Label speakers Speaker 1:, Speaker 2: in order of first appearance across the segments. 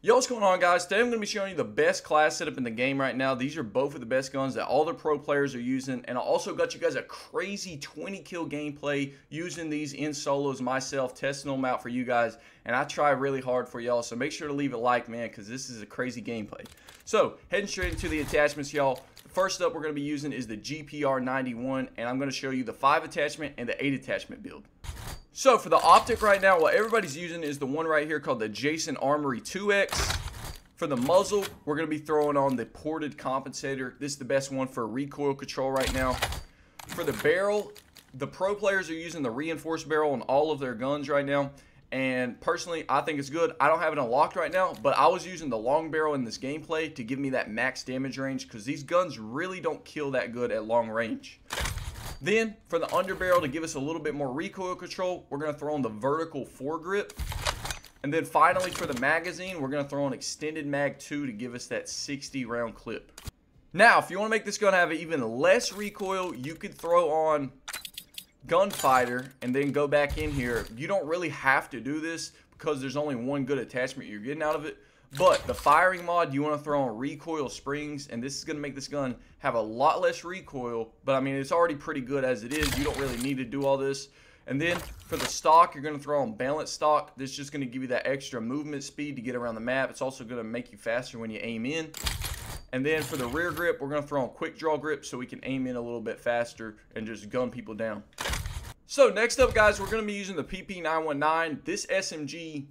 Speaker 1: Yo, what's going on guys? Today I'm going to be showing you the best class setup in the game right now. These are both of the best guns that all the pro players are using. And I also got you guys a crazy 20 kill gameplay using these in solos myself, testing them out for you guys. And I try really hard for y'all, so make sure to leave a like, man, because this is a crazy gameplay. So, heading straight into the attachments, y'all. First up we're going to be using is the GPR91, and I'm going to show you the 5 attachment and the 8 attachment build. So for the optic right now, what everybody's using is the one right here called the Jason Armory 2X. For the muzzle, we're going to be throwing on the ported compensator. This is the best one for recoil control right now. For the barrel, the pro players are using the reinforced barrel on all of their guns right now. And personally, I think it's good. I don't have it unlocked right now, but I was using the long barrel in this gameplay to give me that max damage range because these guns really don't kill that good at long range. Then for the underbarrel to give us a little bit more recoil control, we're going to throw in the vertical foregrip. And then finally for the magazine, we're going to throw in extended mag 2 to give us that 60 round clip. Now, if you want to make this gun have even less recoil, you could throw on gunfighter and then go back in here. You don't really have to do this because there's only one good attachment you're getting out of it. But the firing mod, you want to throw on recoil springs, and this is going to make this gun have a lot less recoil. But I mean, it's already pretty good as it is. You don't really need to do all this. And then for the stock, you're going to throw on balance stock. This is just going to give you that extra movement speed to get around the map. It's also going to make you faster when you aim in. And then for the rear grip, we're going to throw on quick draw grip so we can aim in a little bit faster and just gun people down. So next up, guys, we're going to be using the PP919. This SMG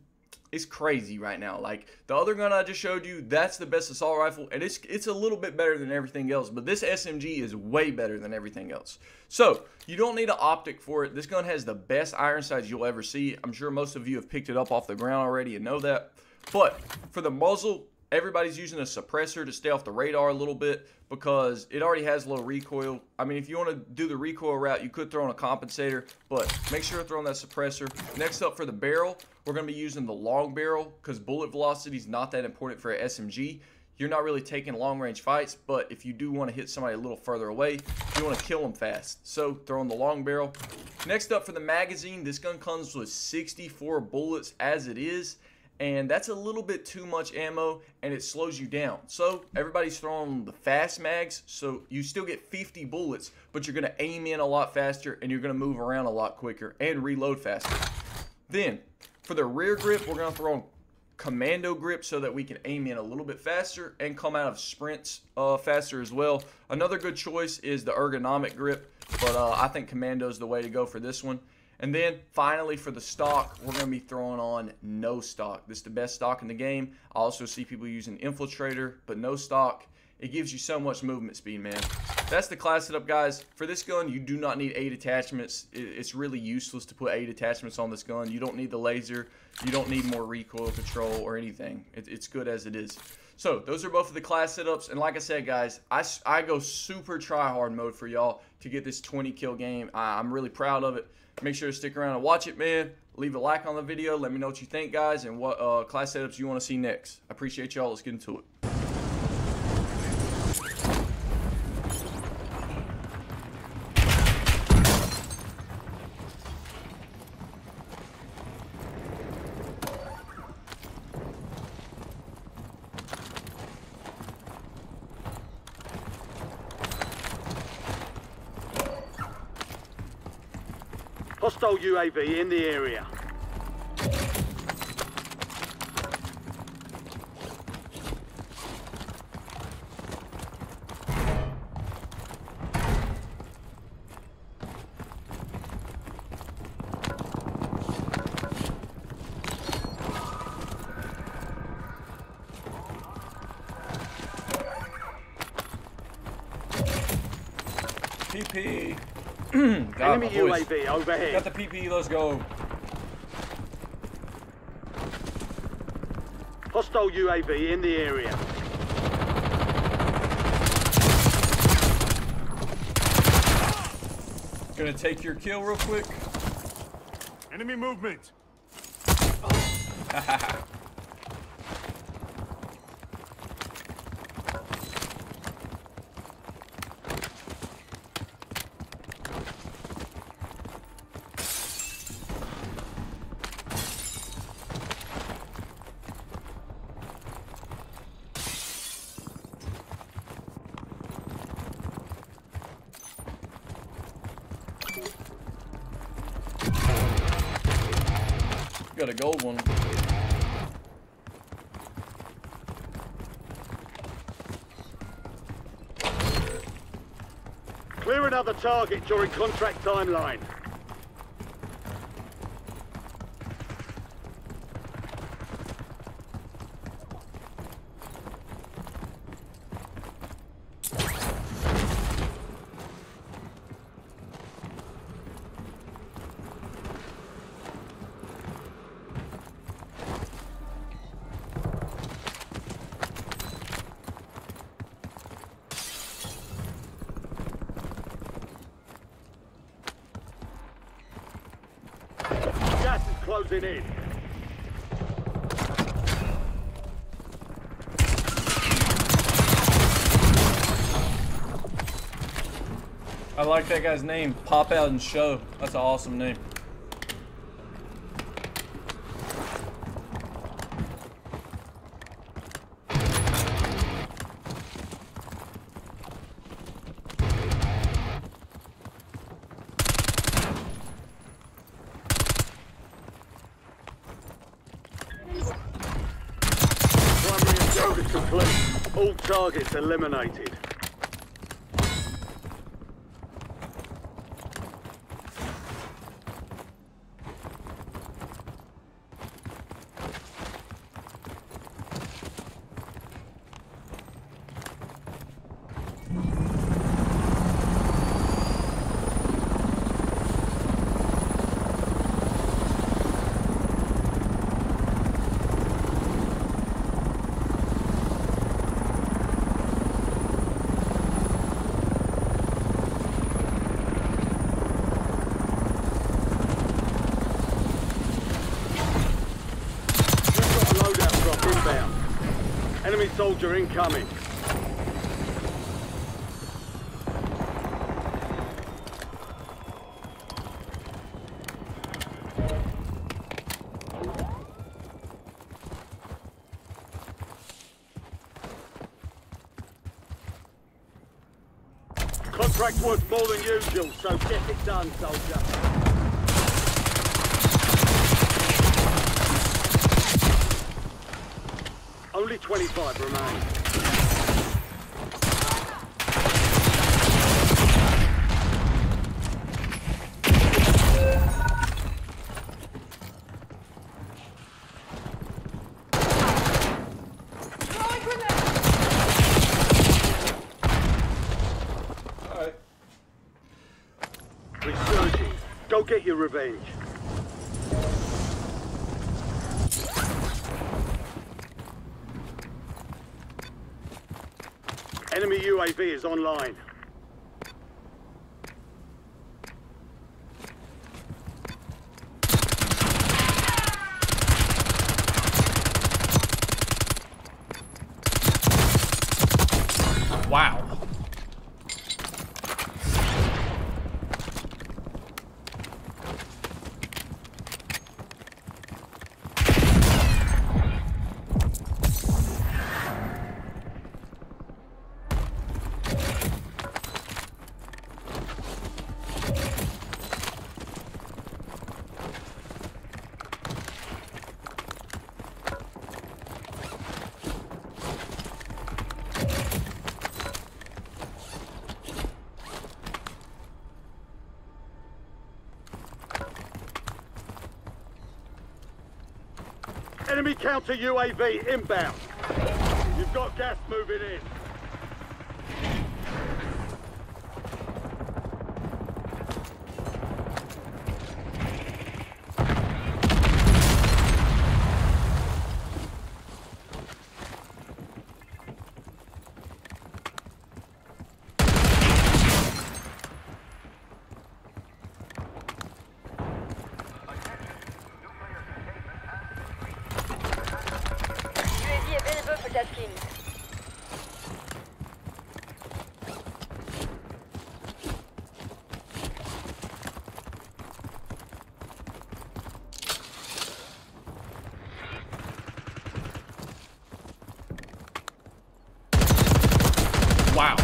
Speaker 1: it's crazy right now. Like the other gun I just showed you, that's the best assault rifle, and it's it's a little bit better than everything else. But this SMG is way better than everything else. So you don't need an optic for it. This gun has the best iron sights you'll ever see. I'm sure most of you have picked it up off the ground already and know that. But for the muzzle, everybody's using a suppressor to stay off the radar a little bit because it already has low recoil. I mean, if you want to do the recoil route, you could throw in a compensator, but make sure to throw in that suppressor. Next up for the barrel, we're going to be using the long barrel because bullet velocity is not that important for an SMG. You're not really taking long range fights, but if you do want to hit somebody a little further away, you want to kill them fast. So throw in the long barrel. Next up for the magazine, this gun comes with 64 bullets as it is and that's a little bit too much ammo and it slows you down. So everybody's throwing the fast mags, so you still get 50 bullets, but you're gonna aim in a lot faster and you're gonna move around a lot quicker and reload faster. Then for the rear grip, we're gonna throw commando grip so that we can aim in a little bit faster and come out of sprints uh, faster as well. Another good choice is the ergonomic grip, but uh, I think commando is the way to go for this one. And then finally for the stock, we're going to be throwing on no stock. This is the best stock in the game. I also see people using infiltrator, but no stock. It gives you so much movement speed, man. That's the class setup, guys. For this gun, you do not need eight attachments. It's really useless to put eight attachments on this gun. You don't need the laser. You don't need more recoil control or anything. It's good as it is. So those are both of the class setups. And like I said, guys, I, I go super try hard mode for y'all to get this 20 kill game. I, I'm really proud of it. Make sure to stick around and watch it, man. Leave a like on the video. Let me know what you think, guys, and what uh, class setups you want to see next. I appreciate y'all. Let's get into it.
Speaker 2: Hostile UAV in the area. Enemy UAV overhead.
Speaker 1: Got the PP, let's go.
Speaker 2: Hostile UAV in the area.
Speaker 1: Gonna take your kill real quick.
Speaker 2: Enemy movement.
Speaker 1: Got a gold one.
Speaker 2: Clear another target during contract timeline. In.
Speaker 1: I like that guy's name. Pop out and show. That's an awesome name.
Speaker 2: Targets eliminated. Enemy soldier incoming. Contract worth more than usual, so get it done, soldier. 25 remain. Get your revenge. Enemy UAV is online. Enemy counter UAV inbound. You've got gas moving in.
Speaker 3: UAV available for tasking.
Speaker 1: Wow.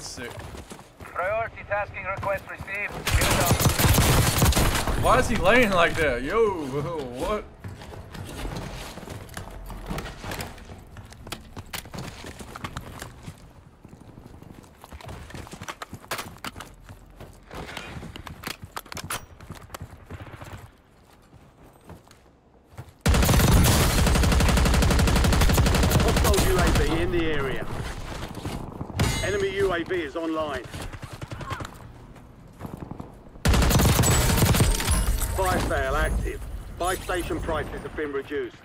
Speaker 1: That's sick.
Speaker 4: Priority Tasking request received.
Speaker 1: Why is he laying like that? Yo, what?
Speaker 2: Hostile UAV in the area. Enemy UAV is online. Fire sale active. Buy station prices have been reduced.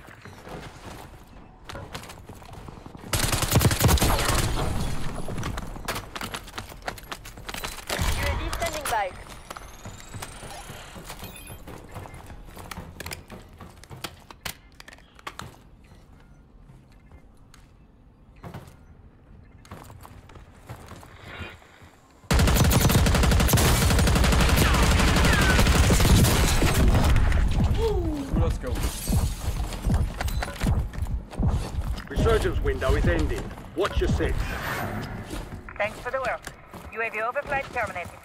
Speaker 2: Window is ending. Watch your six.
Speaker 5: Thanks for the work. UAV overflight terminated.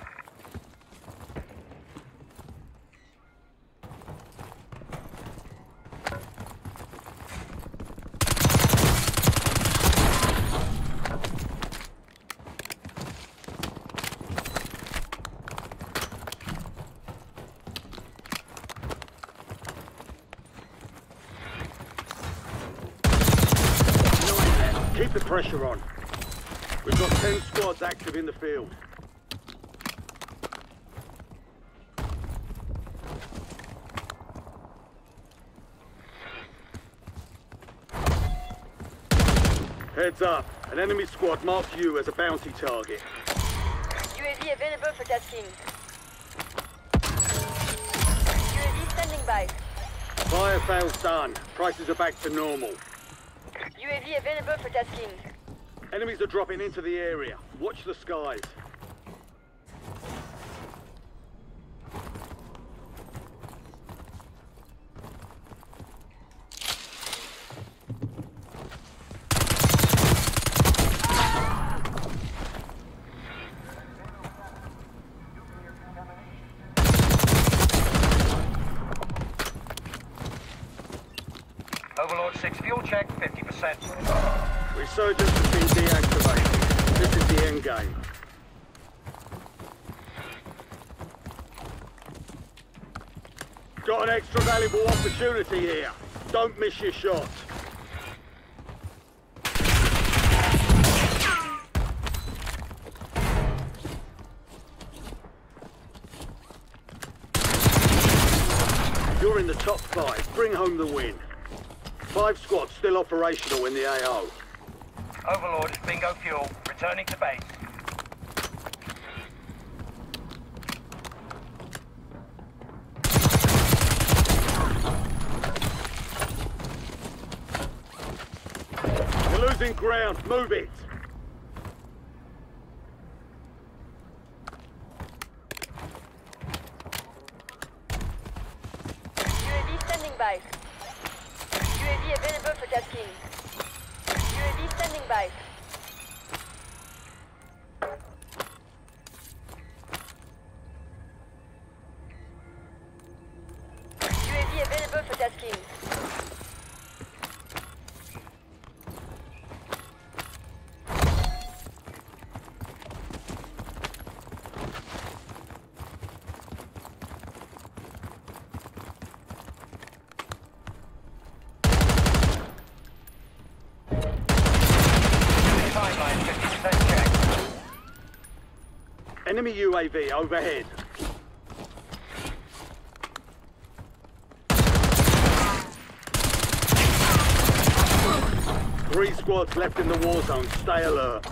Speaker 2: Keep the pressure on. We've got 10 squads active in the field. Heads up. An enemy squad marked you as a bounty target.
Speaker 3: UAV available for tasking. UAV standing by.
Speaker 2: Fire sales done. Prices are back to normal.
Speaker 3: UAV available for tasking.
Speaker 2: Enemies are dropping into the area. Watch the skies.
Speaker 4: Overlord 6 fuel check, 50%.
Speaker 2: Resurgence has been deactivated. This is the end game. Got an extra valuable opportunity here. Don't miss your shot. You're in the top five. Bring home the win. Five squads still operational in the AO.
Speaker 4: Overlord is bingo fuel. Returning to base.
Speaker 2: You're losing ground. Move it.
Speaker 3: UAV standing by. UAV available for tasking. UAV standing by. UAV available for tasking.
Speaker 4: Timeline 50% check.
Speaker 2: Enemy UAV overhead. Three squads left in the war zone. Stay alert.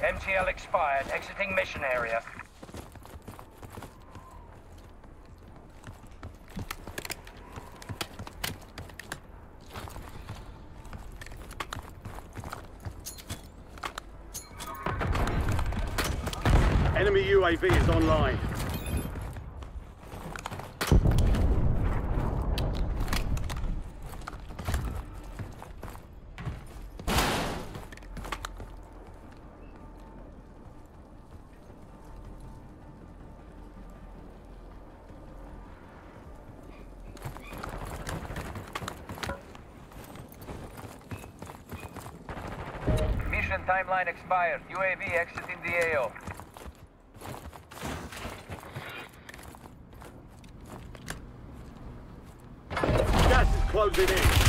Speaker 4: MTL expired. Exiting mission area.
Speaker 2: UAV is online.
Speaker 4: timeline expired. UAV exiting the AO.
Speaker 2: Closing in.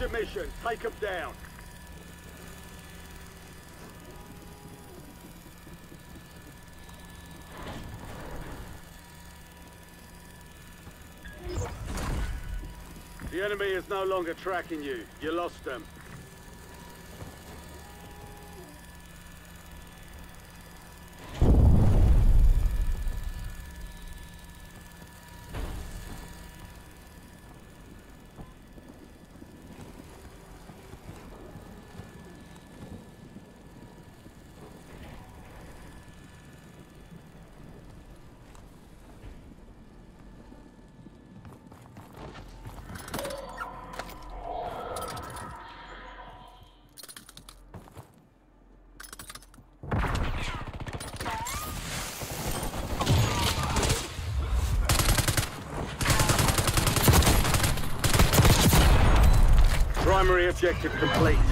Speaker 2: Finish your mission. Take them down. The enemy is no longer tracking you. You lost them. Objective complete.